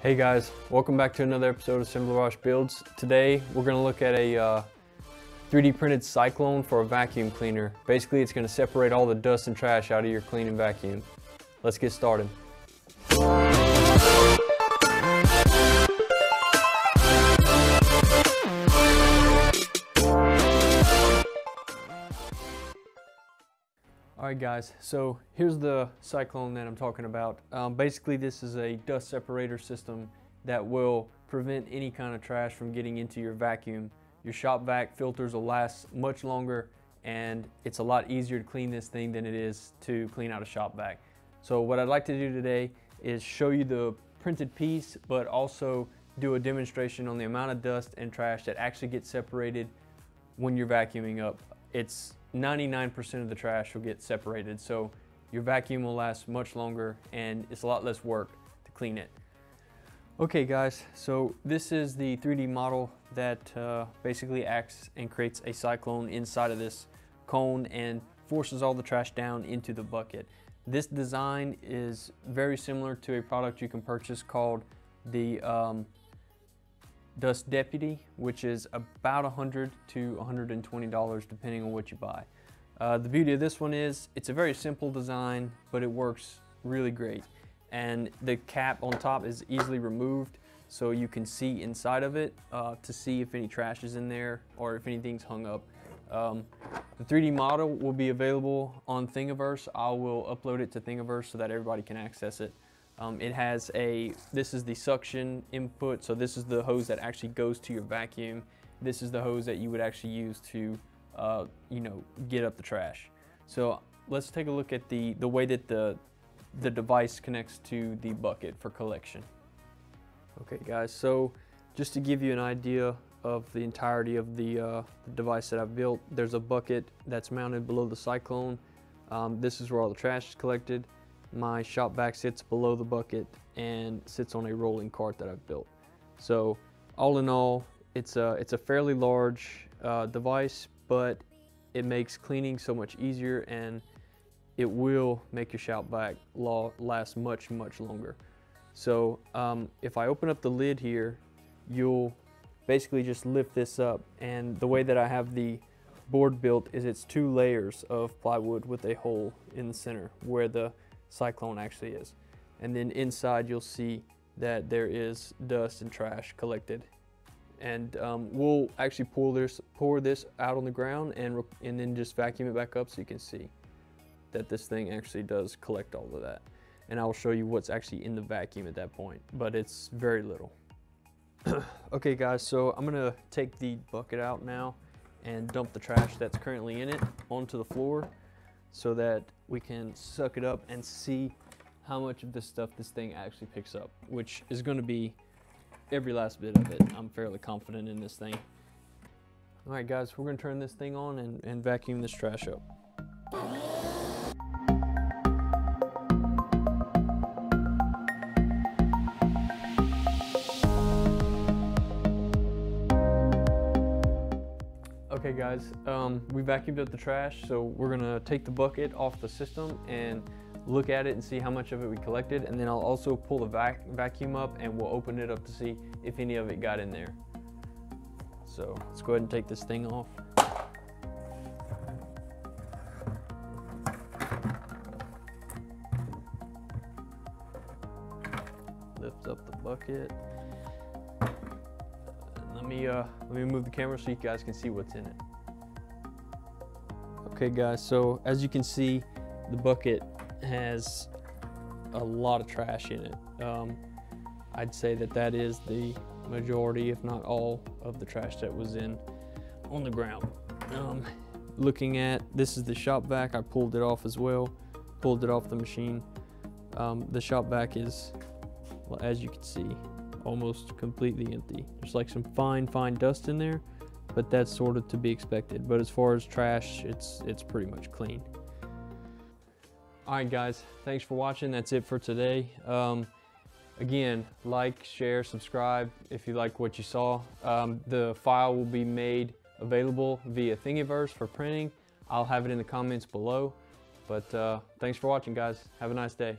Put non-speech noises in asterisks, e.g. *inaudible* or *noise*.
Hey guys, welcome back to another episode of Simblarosh Builds. Today we're going to look at a uh, 3D printed cyclone for a vacuum cleaner. Basically it's going to separate all the dust and trash out of your cleaning vacuum. Let's get started. Alright guys, so here's the cyclone that I'm talking about. Um, basically this is a dust separator system that will prevent any kind of trash from getting into your vacuum. Your shop vac filters will last much longer and it's a lot easier to clean this thing than it is to clean out a shop vac. So what I'd like to do today is show you the printed piece but also do a demonstration on the amount of dust and trash that actually gets separated when you're vacuuming up. It's 99% of the trash will get separated. So your vacuum will last much longer and it's a lot less work to clean it. Okay guys, so this is the 3D model that uh, basically acts and creates a cyclone inside of this cone and forces all the trash down into the bucket. This design is very similar to a product you can purchase called the um, Dust Deputy, which is about 100 to $120 depending on what you buy. Uh, the beauty of this one is it's a very simple design, but it works really great. And the cap on top is easily removed so you can see inside of it uh, to see if any trash is in there or if anything's hung up. Um, the 3D model will be available on Thingiverse. I will upload it to Thingiverse so that everybody can access it. Um, it has a, this is the suction input, so this is the hose that actually goes to your vacuum. This is the hose that you would actually use to, uh, you know, get up the trash. So let's take a look at the, the way that the, the device connects to the bucket for collection. Okay guys, so just to give you an idea of the entirety of the, uh, the device that I've built, there's a bucket that's mounted below the cyclone. Um, this is where all the trash is collected. My shop vac sits below the bucket and sits on a rolling cart that I've built. So all in all, it's a, it's a fairly large uh, device, but it makes cleaning so much easier and it will make your shop vac last much, much longer. So um, if I open up the lid here, you'll basically just lift this up. And the way that I have the board built is it's two layers of plywood with a hole in the center where the cyclone actually is. And then inside you'll see that there is dust and trash collected. And um, we'll actually pour this, pour this out on the ground and, and then just vacuum it back up so you can see that this thing actually does collect all of that. And I'll show you what's actually in the vacuum at that point, but it's very little. *clears throat* okay guys, so I'm gonna take the bucket out now and dump the trash that's currently in it onto the floor so that we can suck it up and see how much of this stuff this thing actually picks up, which is going to be every last bit of it. I'm fairly confident in this thing. All right, guys, we're going to turn this thing on and, and vacuum this trash up. Okay guys, um, we vacuumed up the trash, so we're gonna take the bucket off the system and look at it and see how much of it we collected, and then I'll also pull the vac vacuum up and we'll open it up to see if any of it got in there. So let's go ahead and take this thing off. Lift up the bucket me uh, let me move the camera so you guys can see what's in it. Okay guys, so as you can see, the bucket has a lot of trash in it. Um, I'd say that that is the majority, if not all, of the trash that was in on the ground. Um, looking at, this is the shop vac, I pulled it off as well, pulled it off the machine. Um, the shop vac is, well, as you can see, almost completely empty. There's like some fine, fine dust in there, but that's sort of to be expected. But as far as trash, it's, it's pretty much clean. All right, guys, thanks for watching. That's it for today. Um, again, like, share, subscribe if you like what you saw. Um, the file will be made available via Thingiverse for printing. I'll have it in the comments below. But uh, thanks for watching, guys. Have a nice day.